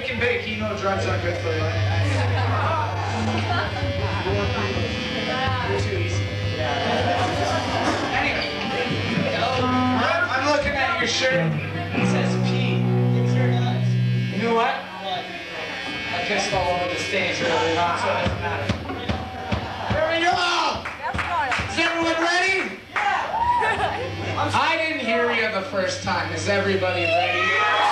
Bacon Pericino drugs aren't good for you. I'm, looking at your shirt. It says P. You know what? I pissed all over the stage earlier on, so it doesn't matter. There we go! Is everyone ready? Yeah. I didn't hear you the first time. Is everybody ready?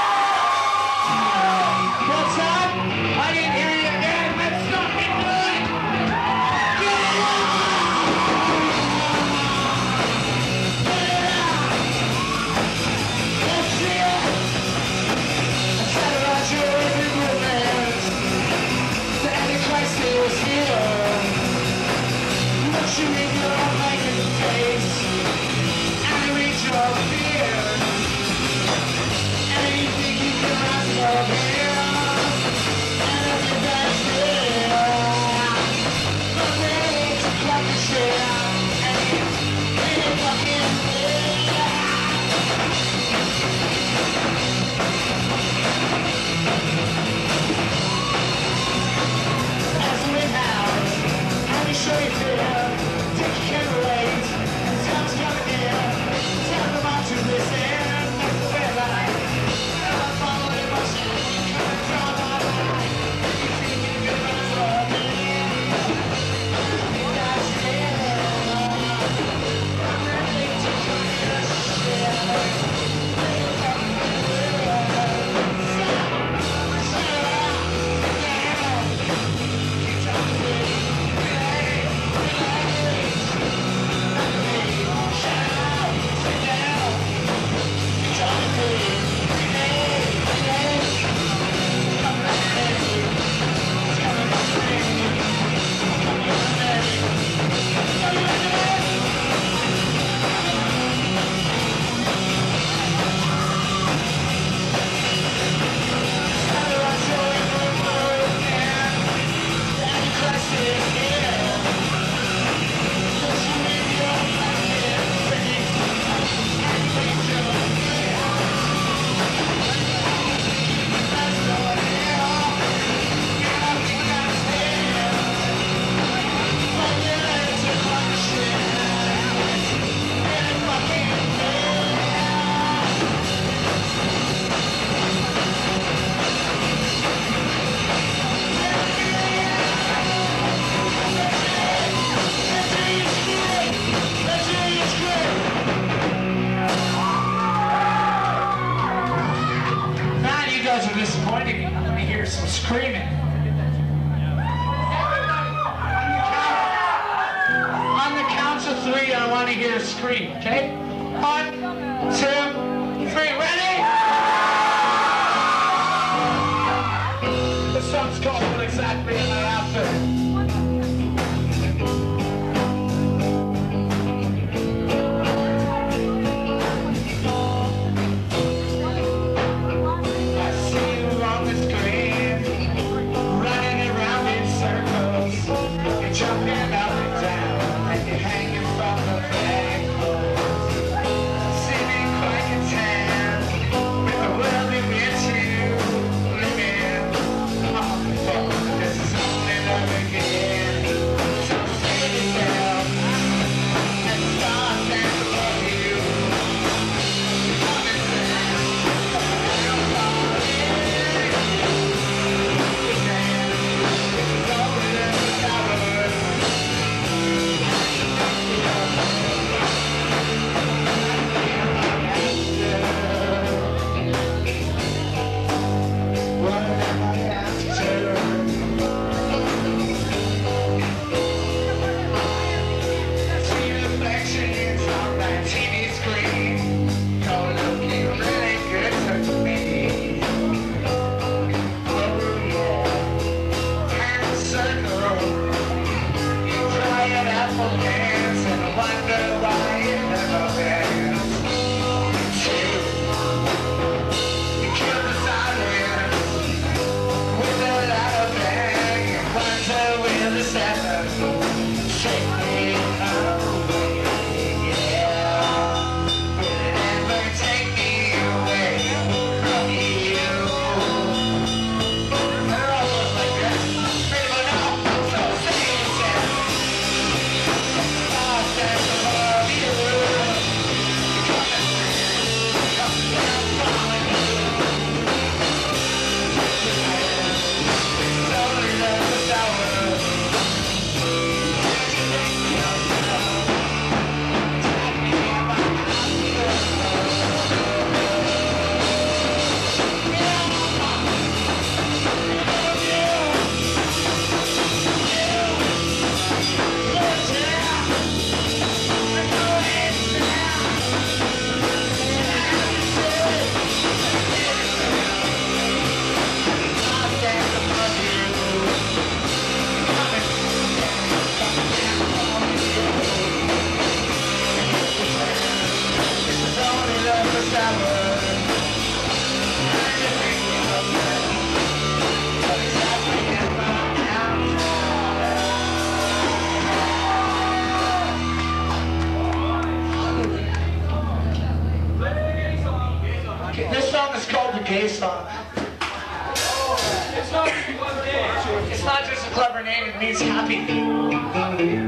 screaming. On the counts of three, I want to hear a scream, okay? One, about It's not, it's not just a clever name, it means happy.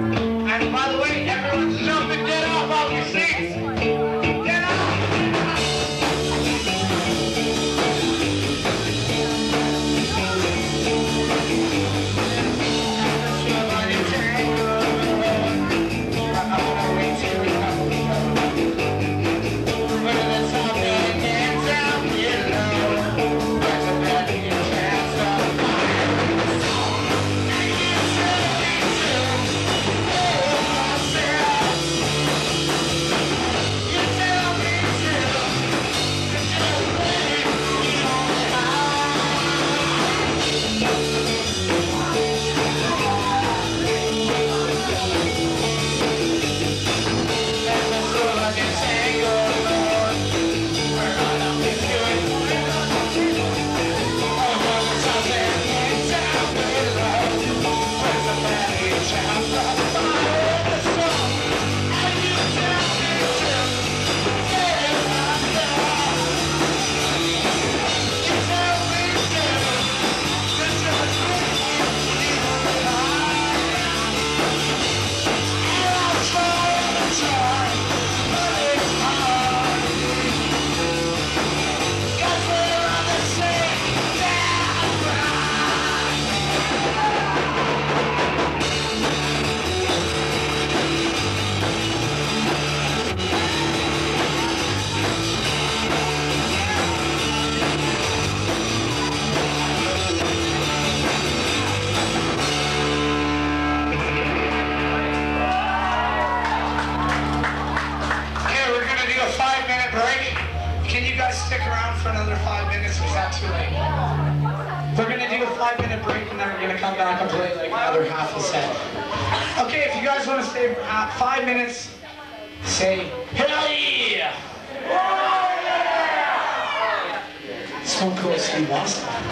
A five minute break and then we're gonna come back and play like another half a set. Okay, if you guys wanna stay uh, five minutes, say hell yeah! Stone Cold Steve Austin.